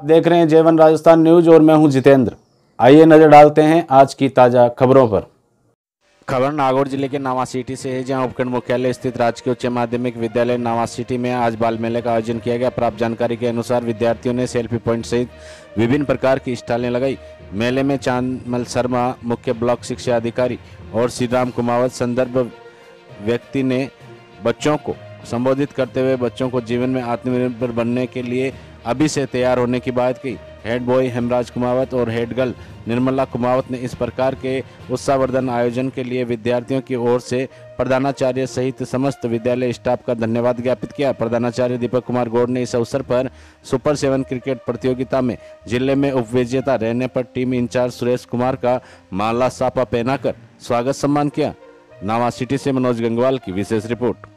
आप देख रहे हैं जेवन राजस्थान न्यूज़ और मैं हूँ जितेंद्र। आइए नज़र डालते हैं आज की ताज़ा खबरों पर। खबर नागौर ज़िले के नावा सिटी से है, जहाँ उपखंड मुख्यालय स्थित राजकीय उच्च माध्यमिक विद्यालय नावा सिटी में आज बाल मेले का आयोजन किया गया। प्राप्त जानकारी के अनुसार विद्यार्थियों ने सेल्फी पॉइंट सहित विभिन्न प्रकार की स्टॉलें लगाई। मेले में चांदमल शर्मा, मुख्य ब्लॉक शिक्षा अधिकारी और श्री राम कुमावत संदर्भ व्यक्ति ने बच्चों को संबोधित करते हुए बच्चों को जीवन में आत्मनिर्भर बनने के लिए अभी से तैयार होने की बात की। हेड बॉय हेमराज कुमावत और हेड गर्ल निर्मला कुमावत ने इस प्रकार के उत्साहवर्धन आयोजन के लिए विद्यार्थियों की ओर से प्रधानाचार्य सहित समस्त विद्यालय स्टाफ का धन्यवाद ज्ञापित किया। प्रधानाचार्य दीपक कुमार गौड़ ने इस अवसर पर सुपर सेवन क्रिकेट प्रतियोगिता में ज़िले में उपविजेता रहने पर टीम इंचार्ज सुरेश कुमार का माला सापा पहनाकर स्वागत सम्मान किया। नावा सिटी से मनोज गंगवाल की विशेष रिपोर्ट